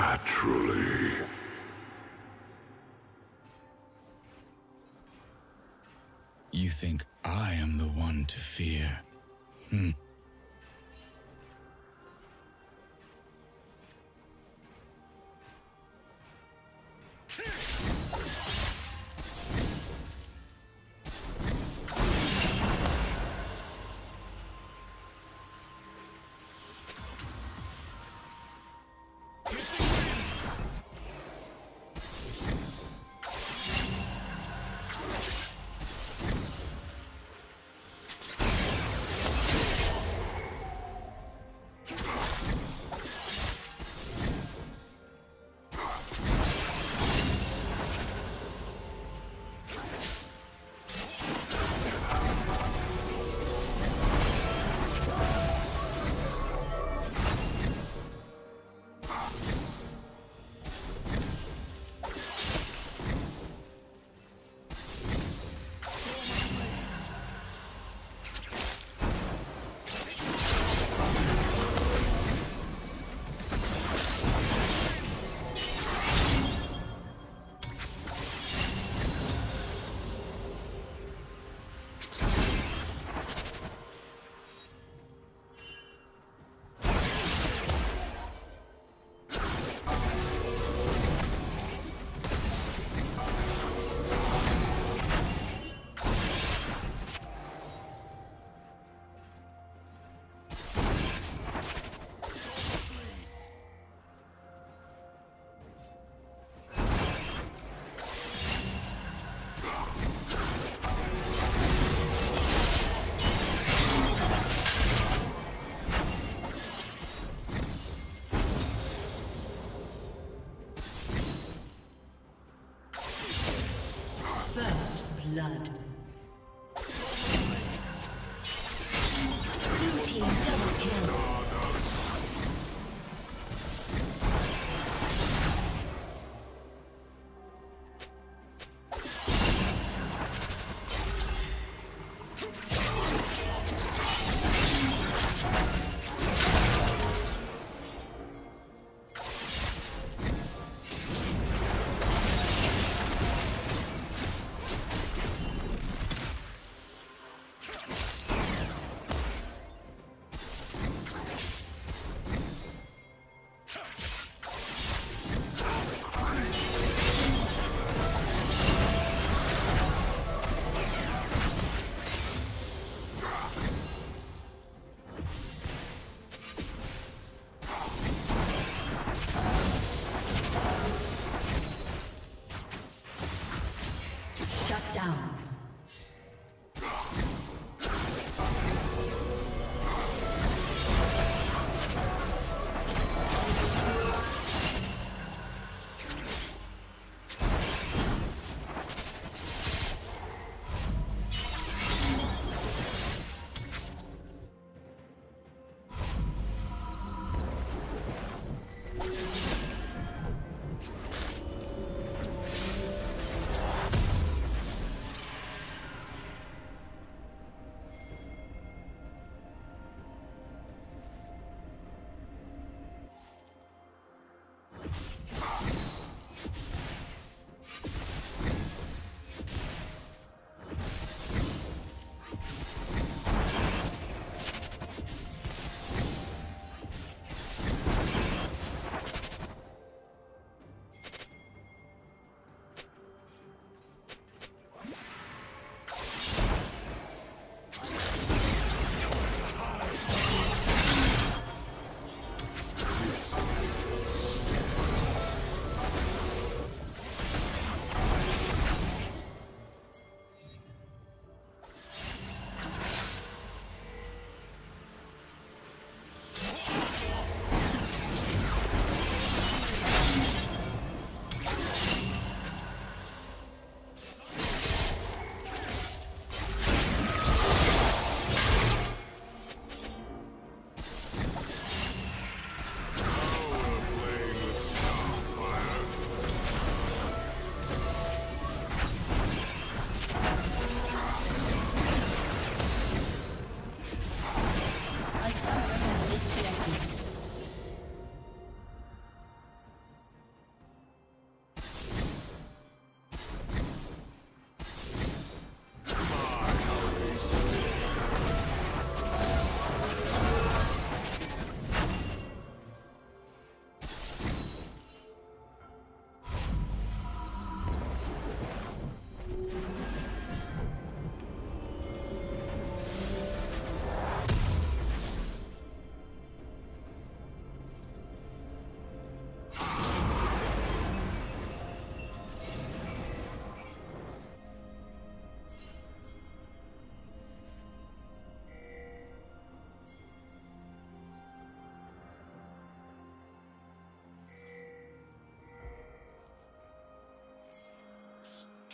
Naturally. You think I am the one to fear? Hmm.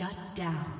Shut down.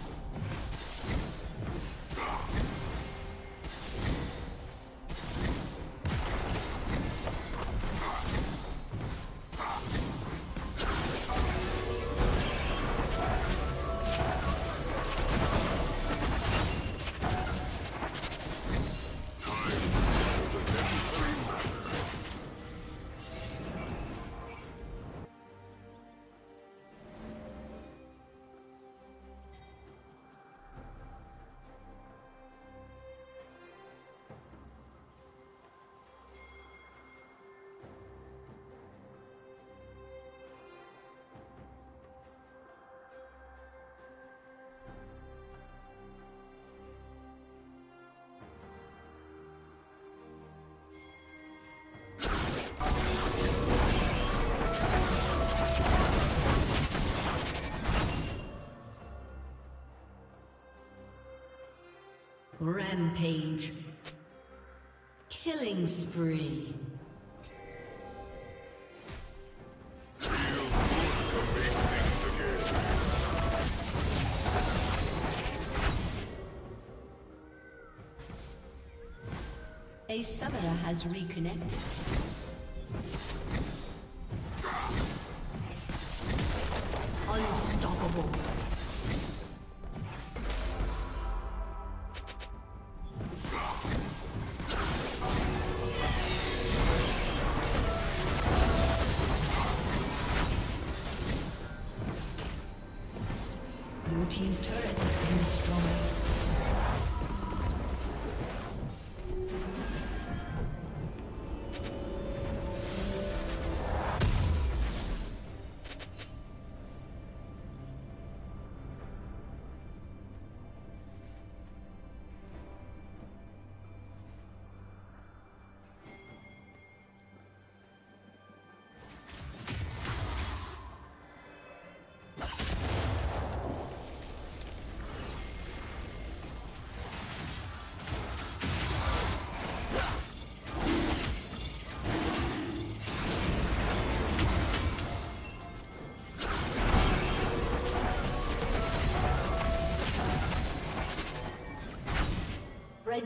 Rampage. Killing spree. A summoner has reconnected. Red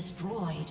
destroyed.